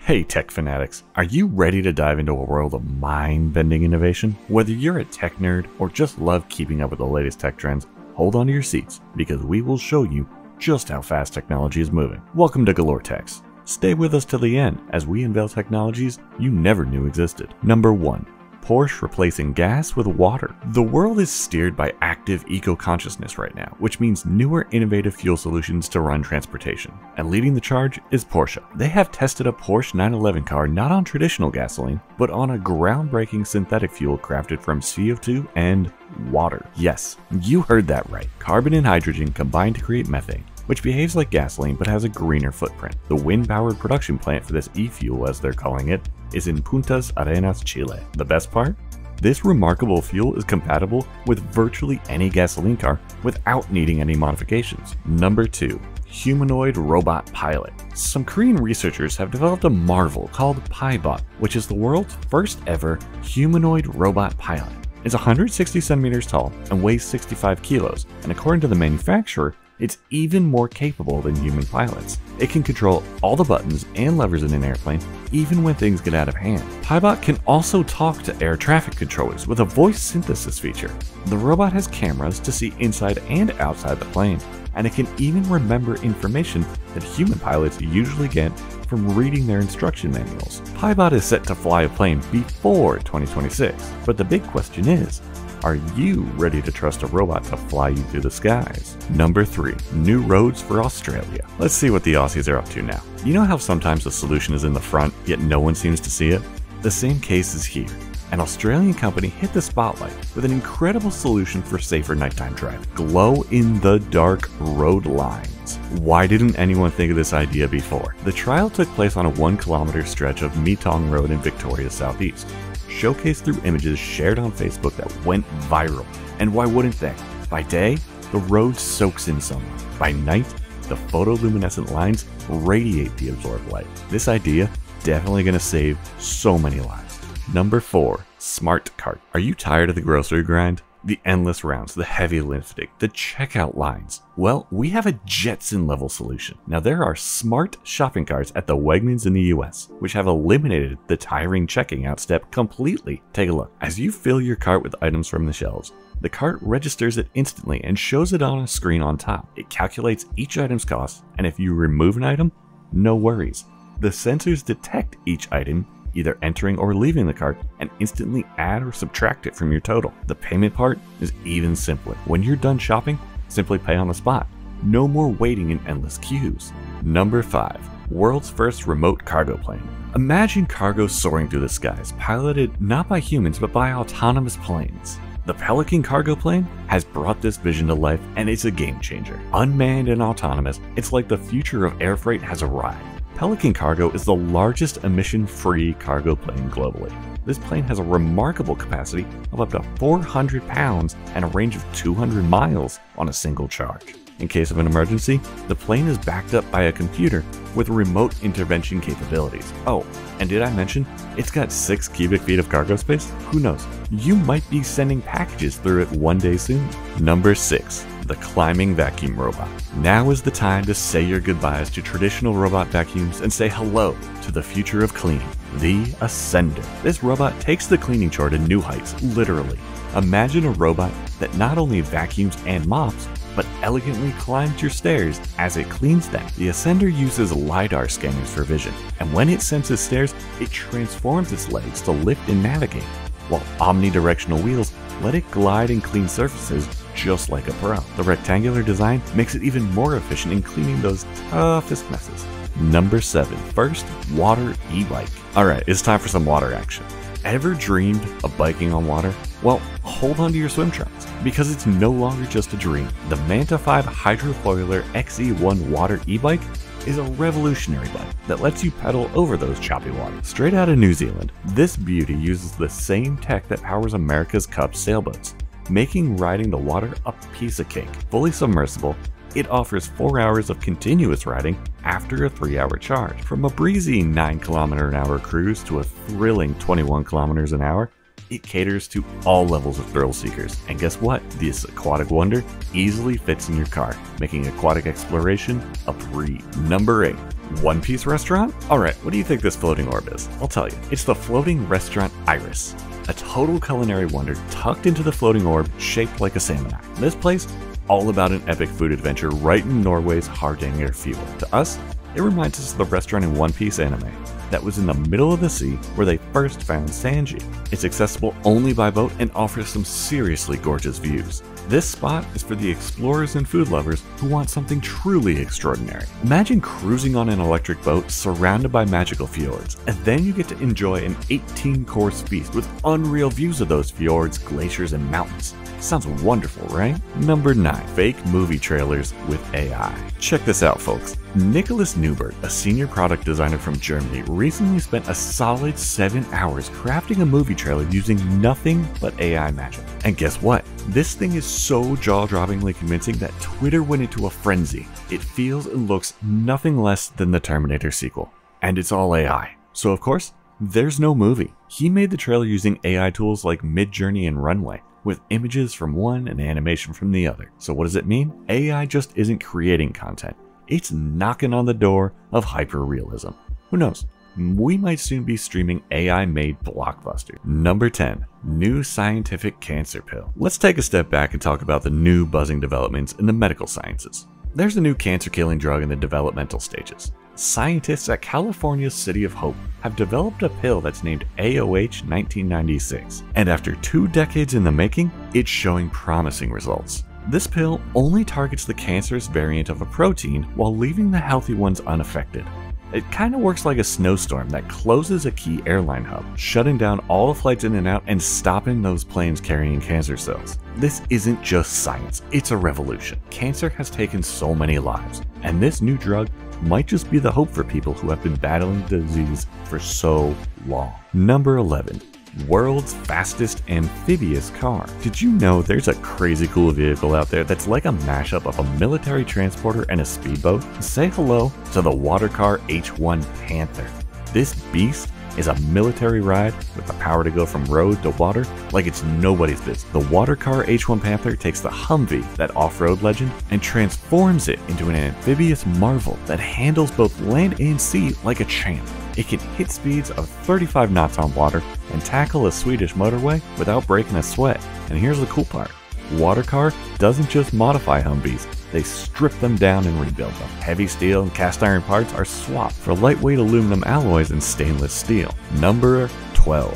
Hey, tech fanatics, are you ready to dive into a world of mind bending innovation? Whether you're a tech nerd or just love keeping up with the latest tech trends, hold on to your seats because we will show you just how fast technology is moving. Welcome to Galore Techs. Stay with us till the end as we unveil technologies you never knew existed. Number 1 Porsche replacing gas with water. The world is steered by active eco consciousness right now, which means newer innovative fuel solutions to run transportation. And leading the charge is Porsche. They have tested a Porsche 911 car not on traditional gasoline, but on a groundbreaking synthetic fuel crafted from CO2 and water. Yes, you heard that right. Carbon and hydrogen combine to create methane which behaves like gasoline but has a greener footprint. The wind powered production plant for this e fuel, as they're calling it, is in Puntas Arenas, Chile. The best part? This remarkable fuel is compatible with virtually any gasoline car without needing any modifications. Number 2. Humanoid Robot Pilot. Some Korean researchers have developed a marvel called PiBot, which is the world's first ever humanoid robot pilot. It's 160 centimeters tall and weighs 65 kilos, and according to the manufacturer, it's even more capable than human pilots. It can control all the buttons and levers in an airplane, even when things get out of hand. PiBot can also talk to air traffic controllers with a voice synthesis feature. The robot has cameras to see inside and outside the plane, and it can even remember information that human pilots usually get from reading their instruction manuals. PiBot is set to fly a plane before 2026, but the big question is, are you ready to trust a robot to fly you through the skies? Number 3. New roads for Australia. Let's see what the Aussies are up to now. You know how sometimes the solution is in the front, yet no one seems to see it? The same case is here. An Australian company hit the spotlight with an incredible solution for safer nighttime driving glow in the dark road lines. Why didn't anyone think of this idea before? The trial took place on a one kilometer stretch of Meetong Road in Victoria Southeast showcased through images shared on Facebook that went viral. And why wouldn't they? By day, the road soaks in sunlight. By night, the photoluminescent lines radiate the absorbed light. This idea definitely going to save so many lives. Number 4. Smart Cart. Are you tired of the grocery grind? The endless rounds, the heavy lifting, the checkout lines. Well, we have a Jetson level solution. Now, there are smart shopping carts at the Wegmans in the US, which have eliminated the tiring checking out step completely. Take a look. As you fill your cart with items from the shelves, the cart registers it instantly and shows it on a screen on top. It calculates each item's cost, and if you remove an item, no worries. The sensors detect each item either entering or leaving the cart, and instantly add or subtract it from your total. The payment part is even simpler. When you're done shopping, simply pay on the spot. No more waiting in endless queues. Number 5. World's first remote cargo plane. Imagine cargo soaring through the skies, piloted not by humans but by autonomous planes. The Pelican cargo plane has brought this vision to life and it's a game changer. Unmanned and autonomous, it's like the future of air freight has arrived. Pelican Cargo is the largest emission free cargo plane globally. This plane has a remarkable capacity of up to 400 pounds and a range of 200 miles on a single charge. In case of an emergency, the plane is backed up by a computer with remote intervention capabilities. Oh, and did I mention it's got 6 cubic feet of cargo space? Who knows? You might be sending packages through it one day soon. Number 6 the climbing vacuum robot. Now is the time to say your goodbyes to traditional robot vacuums and say hello to the future of cleaning, the Ascender. This robot takes the cleaning chore to new heights, literally. Imagine a robot that not only vacuums and mops, but elegantly climbs your stairs as it cleans them. The Ascender uses LiDAR scanners for vision, and when it senses stairs, it transforms its legs to lift and navigate, while omnidirectional wheels let it glide and clean surfaces just like a pro. The rectangular design makes it even more efficient in cleaning those toughest messes. Number 7. First, water e-bike. Alright, it's time for some water action. Ever dreamed of biking on water? Well, hold on to your swim trunks, because it's no longer just a dream. The Manta 5 Hydrofoiler XE1 water e-bike is a revolutionary bike that lets you pedal over those choppy waters. Straight out of New Zealand, this beauty uses the same tech that powers America's Cup sailboats, making riding the water a piece of cake. Fully submersible, it offers 4 hours of continuous riding after a 3 hour charge. From a breezy 9 km an hour cruise to a thrilling 21 km an hour, it caters to all levels of thrill seekers. And guess what? This aquatic wonder easily fits in your car, making aquatic exploration a breeze. Number 8. One Piece restaurant? Alright, what do you think this floating orb is? I'll tell you. It's the floating restaurant Iris. A total culinary wonder tucked into the floating orb shaped like a salmon eye. This place, all about an epic food adventure right in Norway's Hardanger Fjord. To us, it reminds us of the restaurant in One Piece anime that was in the middle of the sea where they first found Sanji. It's accessible only by boat and offers some seriously gorgeous views. This spot is for the explorers and food lovers who want something truly extraordinary. Imagine cruising on an electric boat surrounded by magical fjords, and then you get to enjoy an 18 course feast with unreal views of those fjords, glaciers, and mountains. Sounds wonderful, right? Number 9. Fake movie trailers with AI. Check this out, folks. Nicholas Neubert, a senior product designer from Germany, recently spent a solid 7 hours crafting a movie trailer using nothing but AI magic. And guess what? This thing is so jaw droppingly convincing that Twitter went into a frenzy. It feels and looks nothing less than the Terminator sequel. And it's all AI. So, of course, there's no movie. He made the trailer using AI tools like Midjourney and Runway, with images from one and animation from the other. So, what does it mean? AI just isn't creating content, it's knocking on the door of hyperrealism. Who knows? We might soon be streaming AI made blockbuster. Number 10. New scientific cancer pill. Let's take a step back and talk about the new buzzing developments in the medical sciences. There's a new cancer killing drug in the developmental stages. Scientists at California's City of Hope have developed a pill that's named AOH 1996, and after two decades in the making, it's showing promising results. This pill only targets the cancerous variant of a protein while leaving the healthy ones unaffected. It kind of works like a snowstorm that closes a key airline hub, shutting down all the flights in and out and stopping those planes carrying cancer cells. This isn't just science, it's a revolution. Cancer has taken so many lives, and this new drug might just be the hope for people who have been battling the disease for so long. Number 11 world's fastest amphibious car. Did you know there's a crazy cool vehicle out there that's like a mashup of a military transporter and a speedboat? Say hello to the Watercar H1 Panther. This beast is a military ride with the power to go from road to water like it's nobody's business. The Watercar H1 Panther takes the Humvee, that off-road legend, and transforms it into an amphibious marvel that handles both land and sea like a champ. It can hit speeds of 35 knots on water and tackle a Swedish motorway without breaking a sweat. And here's the cool part. Watercar doesn't just modify Humvees, they strip them down and rebuild them. Heavy steel and cast iron parts are swapped for lightweight aluminum alloys and stainless steel. Number 12.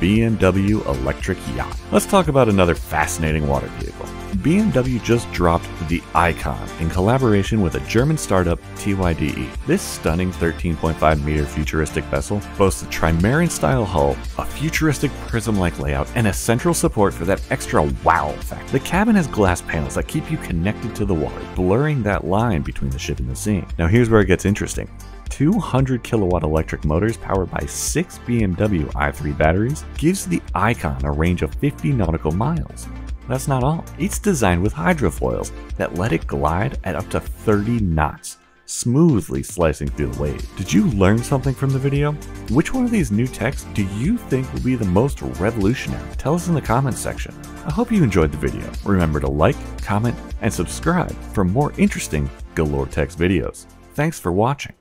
BMW electric yacht. Let's talk about another fascinating water vehicle. BMW just dropped the Icon in collaboration with a German startup, TYDE. This stunning 13.5 meter futuristic vessel boasts a trimaran style hull, a futuristic prism like layout, and a central support for that extra wow factor. The cabin has glass panels that keep you connected to the water, blurring that line between the ship and the sea. Now, here's where it gets interesting. 200 kilowatt electric motors powered by six BMW i3 batteries gives the Icon a range of 50 nautical miles. That's not all. It's designed with hydrofoils that let it glide at up to 30 knots, smoothly slicing through the wave. Did you learn something from the video? Which one of these new techs do you think will be the most revolutionary? Tell us in the comments section. I hope you enjoyed the video. Remember to like, comment, and subscribe for more interesting Galore Techs videos. Thanks for watching.